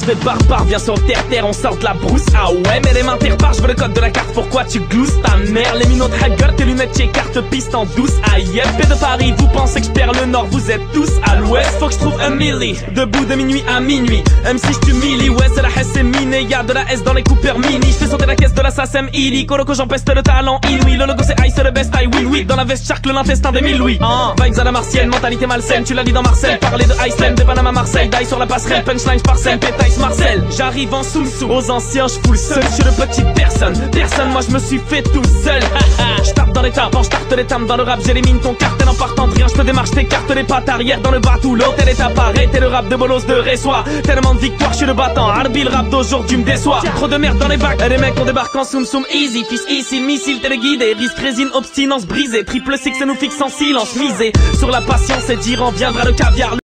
fait barbare, viens sur terre, terre, on sort de la brousse. Ah ouais, mais les mains terre je veux le code de la carte, pourquoi tu glousses ta mère? Les minots hacker, tes lunettes carte piste en douce. Aïe, paix de Paris, vous pensez que je perds le nord, vous êtes tous à l'ouest. Faut que je trouve un milli, debout de minuit à minuit. Même si je milli, ouais, c'est la S, c'est miné, y'a de la S dans les coupeurs mini. Je fais sauter la caisse de la SACEM illy, Coloco, j'empeste le talent inouï. Le logo c'est Ice, le best, I win, oui. Dans la veste, charcle l'intestin des mille louis. Uh. Vibes à la martienne, mentalité malsaine, tu l'as dit dans Marseille. Parler de Iceland, de Panama Marseille, die sur la passerelle, punchline parcelle, pétaille Marcel. J'arrive en sous aux anciens, je fous le seul, je suis le petit personne. Personne, moi je me suis fait tout seul. les tapes, je les tames dans le rap, j'élimine ton cartel en partant de rien, je te démarche tes cartes les pattes arrière dans le bateau, l'hôtel est appareil, t'es le rap de bolos de Ressois. Tellement de victoire, je suis le battant, Arbi le rap d'aujourd'hui me déçoit. Trop de merde dans les bacs, et les mecs on débarque en soum soum easy, fils ici, missile téléguidé, risque résine, obstinence brisée, triple six nous fixe en silence, misé. Sur la patience et dire en viendra le caviar.